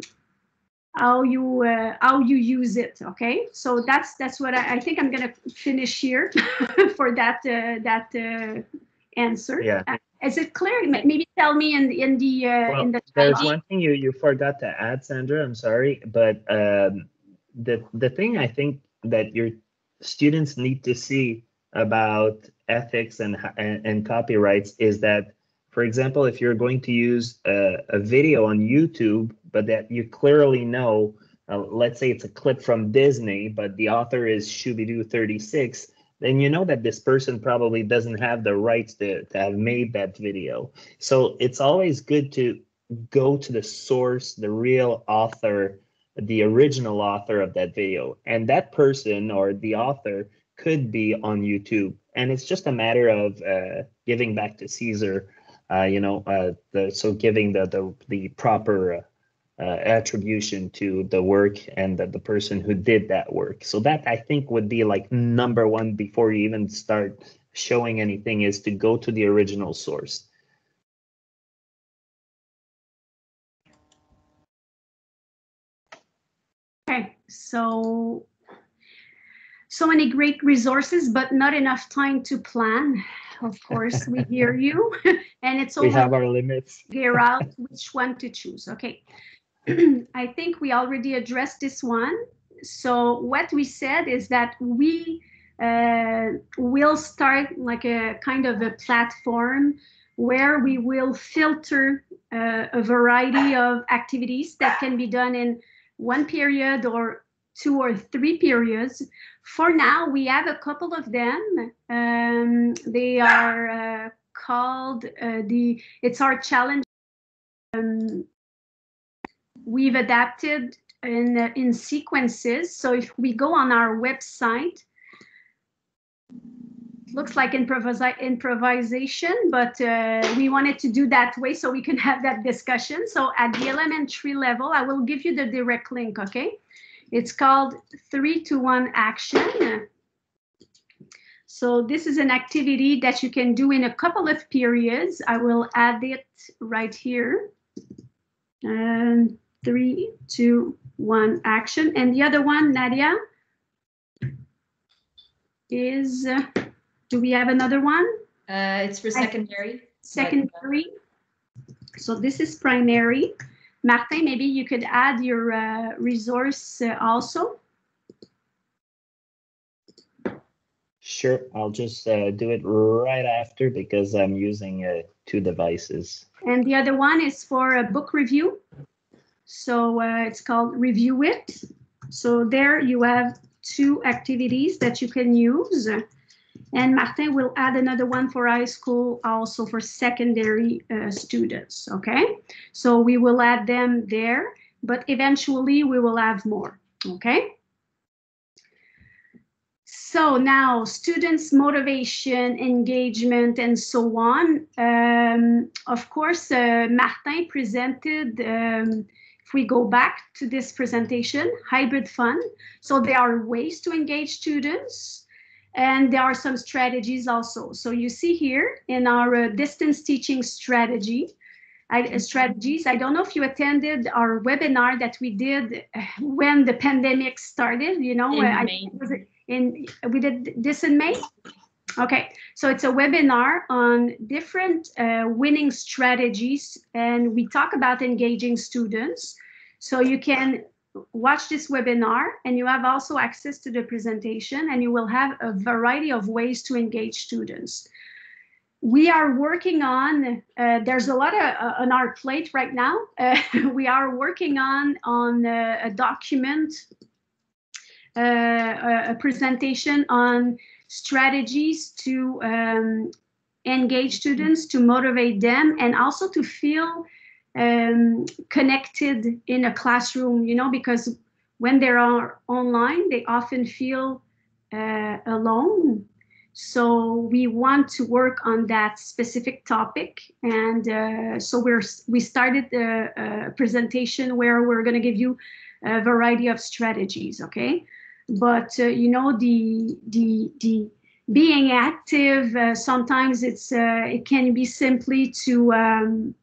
how you uh, how you use it okay? So that's that's what i, I think i'm gonna finish here for that uh, that uh, answer. Yeah. Is it clear? Maybe tell me in the in the uh, Well, in the There's one thing you, you forgot to add, Sandra, I'm sorry, but um, the, the thing I think that your students need to see about ethics and, and, and copyrights is that, for example, if you're going to use a, a video on YouTube, but that you clearly know, uh, let's say it's a clip from Disney, but the author is Shooby-Doo 36, then you know that this person probably doesn't have the rights to, to have made that video. So it's always good to go to the source, the real author, the original author of that video. And that person or the author could be on YouTube. And it's just a matter of uh, giving back to Caesar, uh, you know, uh, the, so giving the, the, the proper uh, attribution to the work and the, the person who did that work. So that I think would be like number one before you even start showing anything is to go to the original source. Okay, so so many great resources, but not enough time to plan. Of course, we hear you, and it's We have our limits. figure out which one to choose. Okay. I think we already addressed this one. So what we said is that we uh, will start like a kind of a platform where we will filter uh, a variety of activities that can be done in one period or two or three periods. For now, we have a couple of them. Um, they are uh, called uh, the, it's our challenge um, we've adapted in, in sequences. So if we go on our website, looks like improvisi- improvisation, but uh, we wanted to do that way so we can have that discussion. So at the elementary level, I will give you the direct link, okay? It's called three to one action. So this is an activity that you can do in a couple of periods. I will add it right here. And three, two, one, action. And the other one, Nadia, is, uh, do we have another one? Uh, it's for secondary. Secondary. So this is primary. Martin, maybe you could add your uh, resource uh, also. Sure, I'll just uh, do it right after because I'm using uh, two devices. And the other one is for a book review. So uh, it's called Review It. So there you have two activities that you can use. And Martin will add another one for high school, also for secondary uh, students, okay? So we will add them there, but eventually we will have more, okay? So now students' motivation, engagement, and so on. Um, of course, uh, Martin presented, um, if we go back to this presentation, hybrid fun. So there are ways to engage students and there are some strategies also. So you see here in our uh, distance teaching strategy, I, strategies. I don't know if you attended our webinar that we did uh, when the pandemic started. You know, In I, May. in we did this in May. Okay, so it's a webinar on different uh, winning strategies, and we talk about engaging students. So you can watch this webinar, and you have also access to the presentation, and you will have a variety of ways to engage students. We are working on uh, there's a lot of, uh, on our plate right now. Uh, we are working on on a document uh, a, a presentation on strategies to um, engage students to motivate them and also to feel um, connected in a classroom you know because when they are online they often feel uh, alone so we want to work on that specific topic, and uh, so we're we started the uh, presentation where we're going to give you a variety of strategies. Okay, but uh, you know the the the being active uh, sometimes it's uh, it can be simply to um,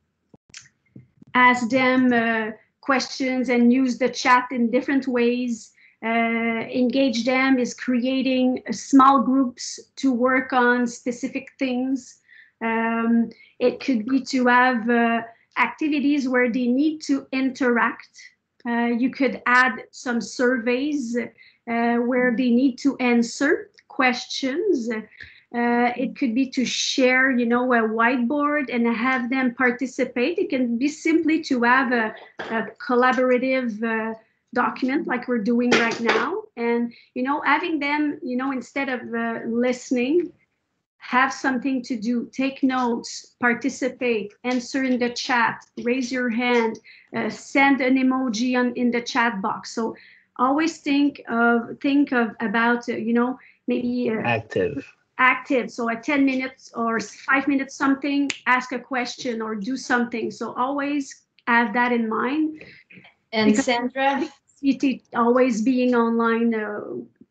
ask them uh, questions and use the chat in different ways uh, engage them is creating small groups to work on specific things. Um, it could be to have uh, activities where they need to interact. Uh, you could add some surveys uh, where they need to answer questions. Uh, it could be to share, you know, a whiteboard and have them participate. It can be simply to have a, a collaborative document like we're doing right now and you know having them you know instead of uh, listening have something to do take notes participate answer in the chat raise your hand uh, send an emoji on in the chat box so always think of think of about uh, you know maybe uh, Active. Active so at 10 minutes or 5 minutes something ask a question or do something so always have that in mind And Because- Sandra, always being online, uh,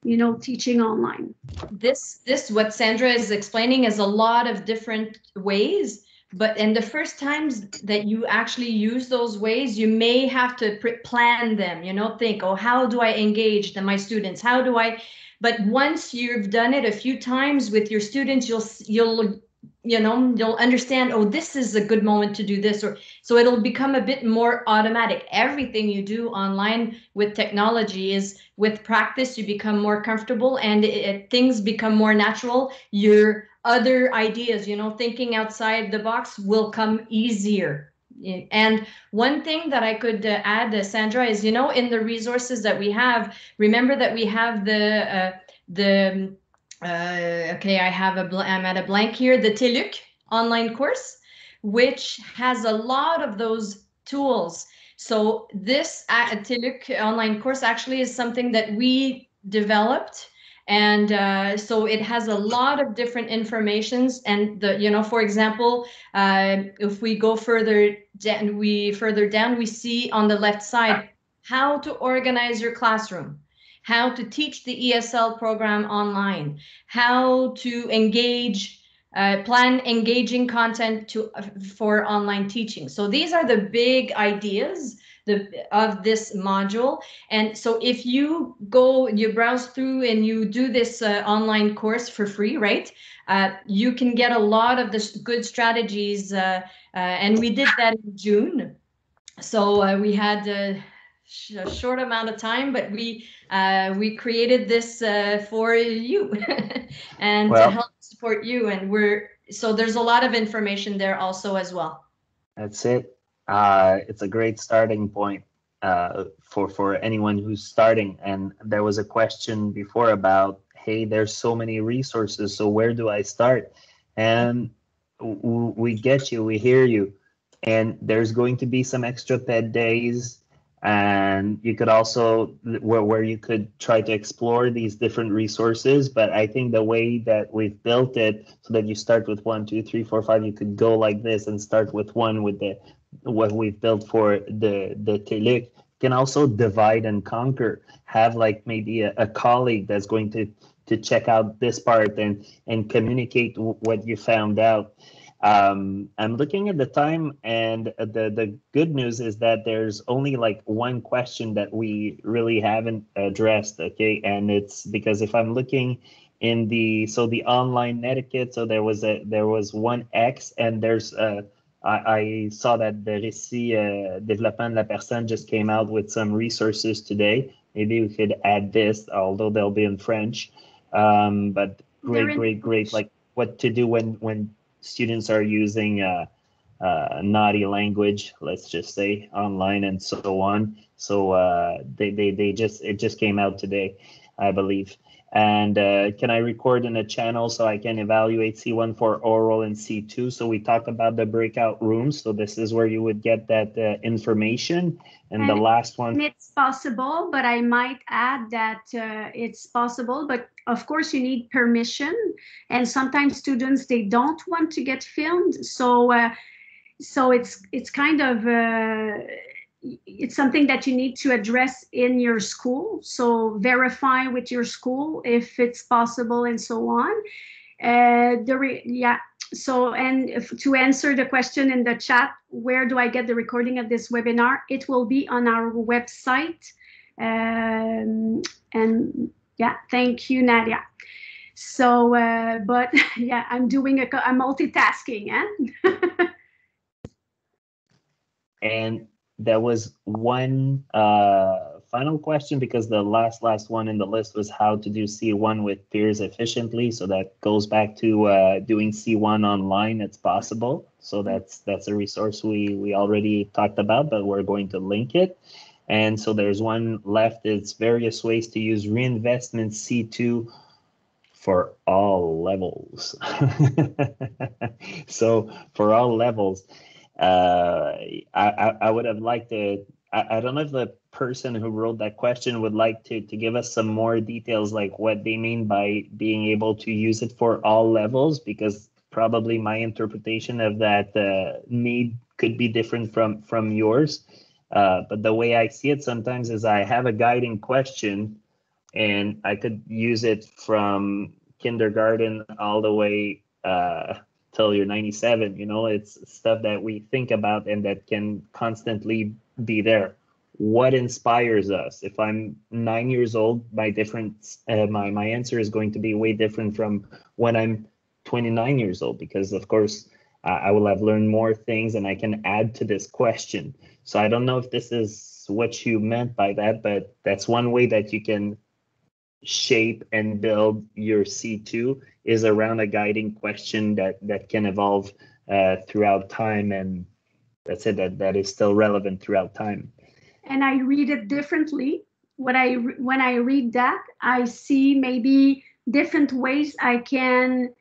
you know, teaching online. this this what Sandra is explaining is a lot of different ways. But in the first times that you actually use those ways, you may have to pre- plan them. You know, think, oh, how do I engage the, my students? How do I but once you've done it a few times with your students you'll you'll you know you'll understand oh this is a good moment to do this or so it'll become a bit more automatic. Everything you do online with technology is with practice you become more comfortable and it, it, things become more natural. Your other ideas you know thinking outside the box will come easier and one thing that I could uh, add, uh, Sandra, is you know in the resources that we have, remember that we have the uh, the uh, okay, I have a I'm at a blank here, the TELUC online course, which has a lot of those tools. So this TELUC online course actually is something that we developed and uh, so it has a lot of different informations and the you know for example uh, if we go further down we further down we see on the left side how to organize your classroom how to teach the esl program online how to engage uh, plan engaging content to for online teaching so these are the big ideas the of this module. And so if you go, you browse through and you do this uh, online course for free, right? Uh, you can get a lot of the good strategies. Uh, uh and we did that in June. So uh, we had a, a, short amount of time, but we uh, we created this for you and well, to help support you. And we're so there's a lot of information there also as well. That's it uh, it's a great starting point uh, for for anyone who's starting. And there was a question before about, hey, there's so many resources, so where do I start? And we get you, we hear you, and there's going to be some extra ped days and you could also where, where you could try to explore these different resources but i think the way that we've built it so that you start with one two three four five you could go like this and start with one with the what we've built for the the TELUC can also divide and conquer. Have like maybe a, a colleague that's going to to check out this part and and communicate what you found out. Um, I'm looking at the time, and the the good news is that there's only like one question that we really haven't addressed. Okay, and it's because if I'm looking in the so the online etiquette, so there was a there was one X, and there's a I, I saw that the Récit uh, Développement de la Personne just came out with some resources today. Maybe we could add this, although they'll be in French. Um, but great, great, great. Like what to do when when students are using uh, uh, naughty language, let's just say online and so on. So uh, they, they they just it just came out today, I believe and uh, can I record in a channel so I can evaluate C1 for oral and C2? So we talked about the breakout rooms. So this is where you would get that uh, information. And, and, the last one. It's possible, but I might add that uh, it's possible, but of course you need permission. And sometimes students, they don't want to get filmed. So, uh, so it's, it's kind of, uh, it's something that you need to address in your school. So verify with your school if it's possible and so on. Uh, the yeah. So and if, to answer the question in the chat, where do I get the recording of this webinar? It will be on our website. Um, and yeah, thank you, Nadia. So, uh, but yeah, I'm doing a, I'm multitasking. Eh? and there was one uh, final question because the last last one in the list was how to do C1 with peers efficiently. So that goes back to uh, doing C1 online. It's possible. So that's that's a resource we we already talked about, but we're going to link it. And so there's one left. It's various ways to use reinvestment C2 for all levels. so for all levels uh, I, I would have liked to. I, I don't know if the person who wrote that question would like to to give us some more details, like what they mean by being able to use it for all levels, because probably my interpretation of that uh, need could be different from from yours. Uh, but the way I see it sometimes is I have a guiding question, and I could use it from kindergarten all the way uh, till you're 97 you know it's stuff that we think about and that can constantly be there what inspires us. If I'm nine years old, my different uh, my my answer is going to be way different from when I'm 29 years old because of course uh, I will have learned more things and I can add to this question. So I don't know if this is what you meant by that, but that's one way that you can shape and build your C2 is around a guiding question that that can evolve uh, throughout time and that's it that that is still relevant throughout time and I read it differently. When I when I read that, I see maybe different ways I can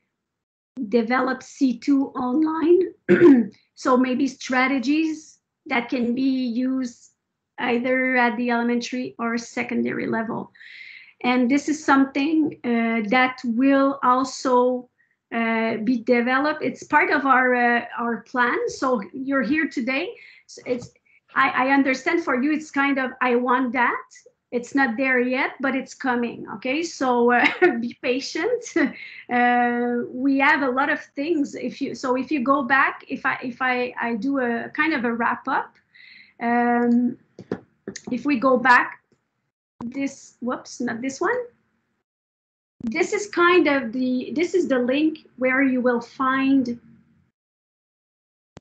develop C2 online. so maybe strategies that can be used either at the elementary or secondary level. And this is something uh, that will also uh, be developed. It's part of our uh, our plan. So you're here today. So it's I, I understand for you, it's kind of, I want that. It's not there yet, but it's coming. Okay, so uh, be patient. Uh, we have a lot of things. If you so, if you go back, if I if I I do a kind of a wrap up, um, if we go back, this whoops, not this one. This is kind of the this is the link where you will find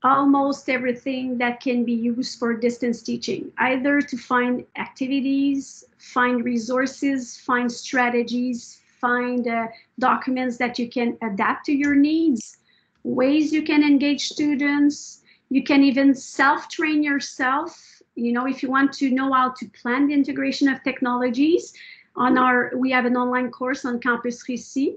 almost everything that can be used for distance teaching, either to find activities, find resources, find strategies, find uh, documents that you can adapt to your needs, ways you can engage students. You can even self-train yourself. You know, if you want to know how to plan the integration of technologies, on our we have an online course on Campus Récit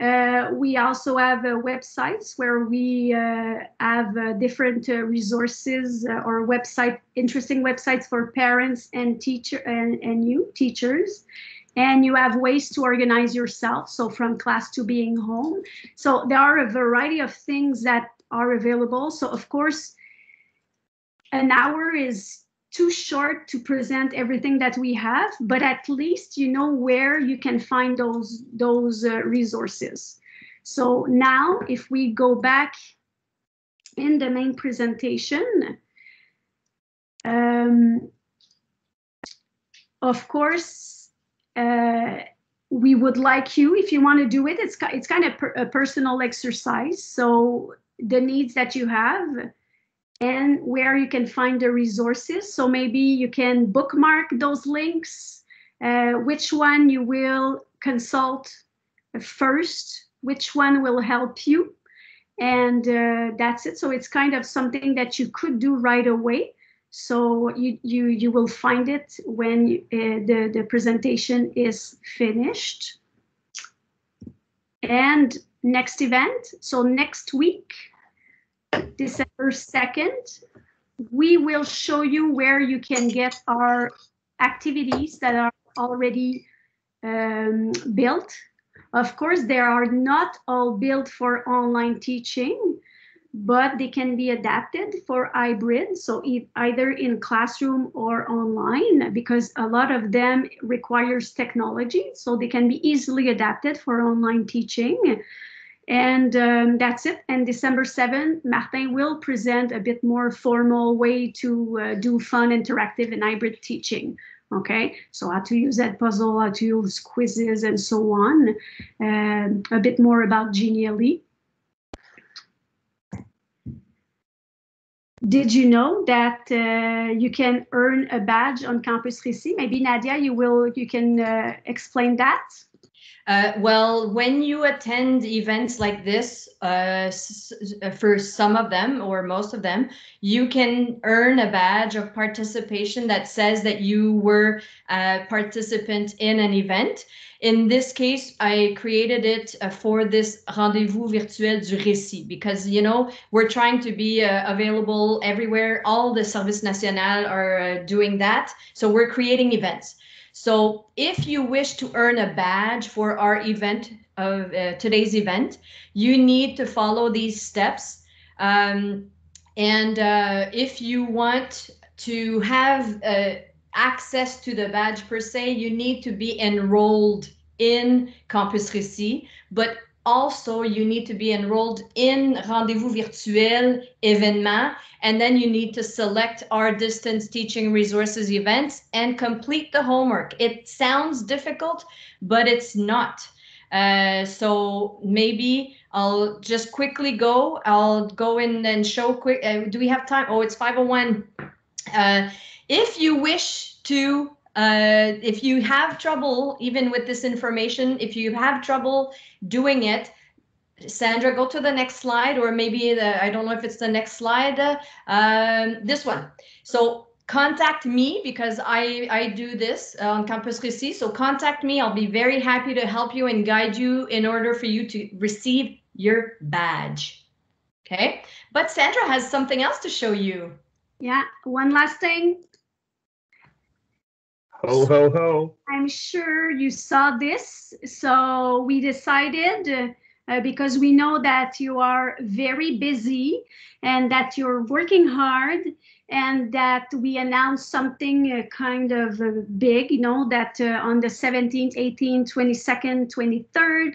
uh, we also have uh, websites where we uh, have uh, different uh, resources uh, or website, interesting websites for parents and teacher and, and you teachers. And you have ways to organize yourself. So from class to being home. So there are a variety of things that are available. So of course, an hour is too short to present everything that we have, but at least you know where you can find those, those uh, resources. So now if we go back in the main presentation, um, of course, uh, we would like you, if you want to do it, it's, it's kind of per, a personal exercise. So the needs that you have, and where you can find the resources. So maybe you can bookmark those links, uh, which one you will consult first, which one will help you. And uh, that's it. So it's kind of something that you could do right away. So you, you, you will find it when uh, the, the presentation is finished. And next event, so next week, December 2nd, we will show you where you can get our activities that are already um, built. Of course, they are not all built for online teaching, but they can be adapted for hybrid, so either in classroom or online, because a lot of them requires technology, so they can be easily adapted for online teaching. And um, that's it. And December 7, Martin will present a bit more formal way to uh, do fun, interactive, and hybrid teaching. Okay, so how to use Edpuzzle, how to use quizzes, and so on. Um, a bit more about Genially. Did you know that uh, you can earn a badge on Campus Récit? Maybe Nadia, you will you can uh, explain that. Uh, well, when you attend events like this, uh, uh, for some of them or most of them, you can earn a badge of participation that says that you were a participant in an event. In this case, I created it uh, for this rendezvous virtuel du récit because, you know, we're trying to be uh, available everywhere. All the Service National are uh, doing that. So we're creating events. So if you wish to earn a badge for our event of uh, today's event, you need to follow these steps. Um, and uh, if you want to have uh, access to the badge per se, you need to be enrolled in Campus Récit. But also you need to be enrolled in Rendezvous Virtuel événement, and then you need to select our distance teaching resources events and complete the homework. It sounds difficult, but it's not. Uh, so maybe I'll just quickly go. I'll go in and show quick. Uh, do we have time? Oh, it's 501. Uh, if you wish to uh, if you have trouble, even with this information, if you have trouble doing it, Sandra, go to the next slide, or maybe the, I don't know if it's the next slide, uh, um, this one. So contact me because I, I do this on Campus Récit. So contact me. I'll be very happy to help you and guide you in order for you to receive your badge. Okay, but Sandra has something else to show you. Yeah, one last thing. Ho, ho, ho. I'm sure you saw this. So we decided, uh, because we know that you are very busy and that you're working hard and that we announced something uh, kind of uh, big, you know, that uh, on the 17th, 18th, 22nd, 23rd,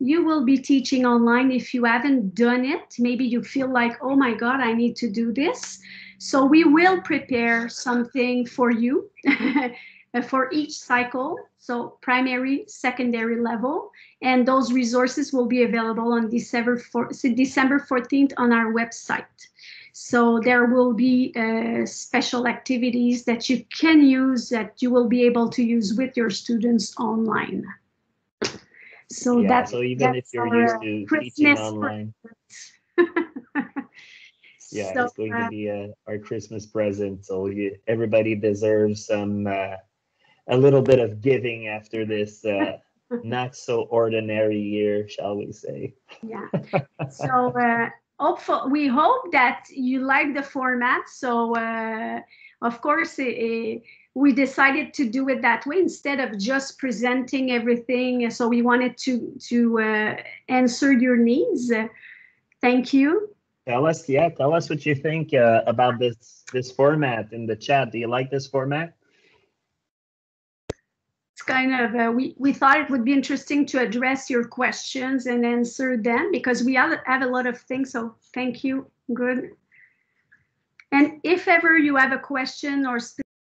you will be teaching online if you haven't done it. Maybe you feel like, oh my God, I need to do this. So we will prepare something for you for each cycle, so primary, secondary level, and those resources will be available on December, 4, December 14th on our website. So there will be uh, special activities that you can use that you will be able to use with your students online. So yeah, that's so even if you're our, used uh, to teaching Christmas online, yeah, So, it's going uh, to be a, our Christmas present. So you, everybody deserves some uh, a little bit of giving after this uh, not so ordinary year, shall we say? Yeah. So uh, hopeful, we hope that you like the format. So uh, of course, uh, we decided to do it that way instead of just presenting everything. So we wanted to to uh, answer your needs. Uh, thank you. Tell us, yeah, tell us what you think uh, about this this format in the chat. Do you like this format? Kind of uh, we we thought it would be interesting to address your questions and answer them because we have, have a lot of things. So thank you. Good. And if ever you have a question or